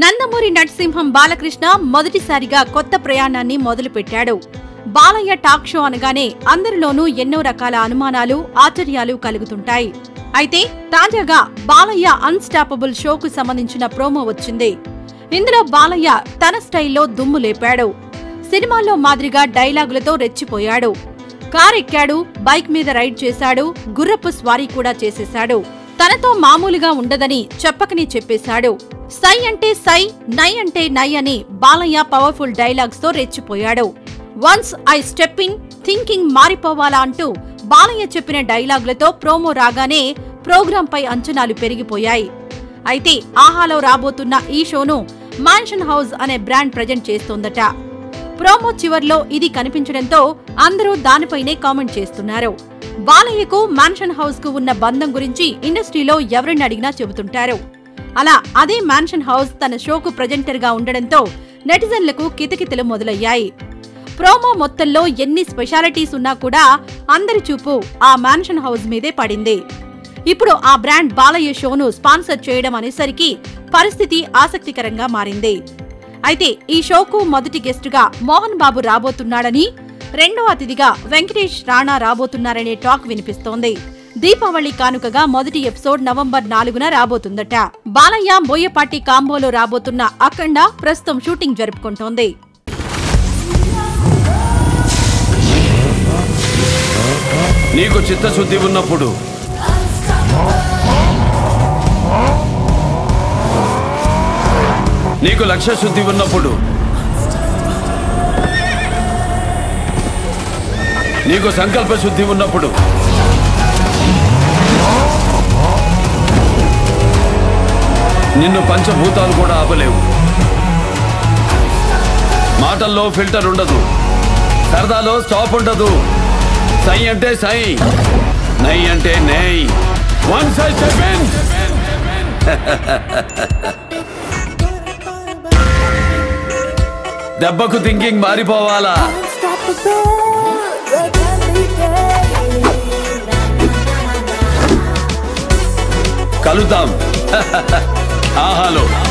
నందమూరి నరసింహం బాలకృష్ణ మొదటిసారిగా కొత్త ప్రయాణాన్ని మొదలుపెట్టాడు. బాలయ్య టాక్ షో అనగానే అందరిలోనూ ఎన్నో రకాల అనుమానాలు ఆశ్చర్యాలు కలుగుతుంటాయి. అయితే తాజాగా బాలయ్య అన్స్టాపబుల్ షోకు సంబంధించిన ప్రోమో వచ్చింది. ఇందులో బాలయ్య తన స్టైల్లో దుమ్ము లేపాడు. సినిమాల్లో మాదిరిగా డైలాగులతో రెచ్చిపోయాడు. కారెక్కాడు బైక్ మీద రైడ్ చేశాడు గుర్రపు స్వారీ కూడా చేసేశాడు. తనతో మామూలుగా ఉండదని చెప్పకనే చెప్పేశాడు. సై అంటే సై నై అంటే నై అని బాలయ్య పవర్ఫుల్ డైలాగ్స్తో రెచ్చిపోయాడు. Once I step in thinking మారిపోవాలా అంటూ బాలయ్య చెప్పిన డైలాగులతో ప్రోమో రాగానే ప్రోగ్రాం పై అంచనాలు పెరిగిపోయాయి. అయితే ఆహాలో రాబోతున్న ఈ షోను మాన్షన్ హౌస్ అనే బ్రాండ్ ప్రజెంట్ చేస్తోందట. ప్రోమో చివర్లో ఇది కనిపించడంతో అందరూ దానిపైనే కామెంట్ చేస్తున్నారు. బాలయ్యకు మాన్షన్ హౌస్కు ఉన్న బంధం గురించి ఇండస్ట్రీలో ఎవరిని అడిగినా చెబుతుంటారు. అలా అదే మాన్షన్ హౌస్ తన షోకు ప్రజెంటర్గా ఉండడంతో నెటిజన్లకు కితకితలు మొదలయ్యాయి. ప్రోమో మొత్తంలో ఎన్ని స్పెషాలిటీస్ ఉన్నా కూడా అందరి చూపు ఆ మాన్షన్ హౌస్ మీదే పడింది. ఇప్పుడు ఆ బ్రాండ్ బాలయ్య షోను స్పాన్సర్ చేయడం అనేసరికి పరిస్థితి ఆసక్తికరంగా మారింది. అయితే ఈ షోకు మొదటి గెస్టుగా మోహన్ బాబు రాబోతున్నాడని రెండో అతిథిగా వెంకటేష్ రాణా రాబోతున్నారనే టాక్ వినిపిస్తోంది. దీపావళి కానుకగా మొదటి ఎపిసోడ్ నవంబర్ నాలుగున రాబోతుందట. బాలయ్య బోయపాటి కాంబోలో రాబోతున్న అఖండ ప్రస్తుతం షూటింగ్ జరుపుకుంటోంది. నీకు చిత్తశుద్ధి ఉన్నప్పుడు. నీకు లక్ష్య శుద్ధి ఉన్నప్పుడు. నీకు సంకల్ప శుద్ధి ఉన్నప్పుడు. నిన్ను పంచభూతాలు కూడా ఆపలేవు. మాటల్లో ఫిల్టర్ ఉండదు. సరదాలో స్టాప్ ఉండదు. సై అంటే సై. నై అంటే నై వన్ సై సెవెన్. దెబ్బకు థింకింగ్ మారిపోవాలా? కలుద్దాం ఆహాలో